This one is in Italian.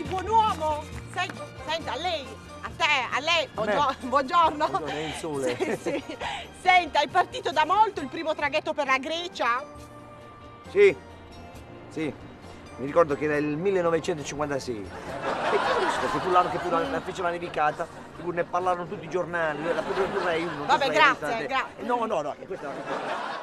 dici buon uomo. Senta, senta, a lei, a te, a lei, buongio- buongiorno. Buongiorno, è il sole. Sì, sì. Senta, è partito da molto il primo traghetto per la Grecia? Sì, sì, mi ricordo che era il 1956. E che fu l'anno che fu la, la fece la nevicata, ne parlarono tutti i giornali, la prima tu uno. Vabbè, grazie, grazie. No, no, no, questa è la cosa.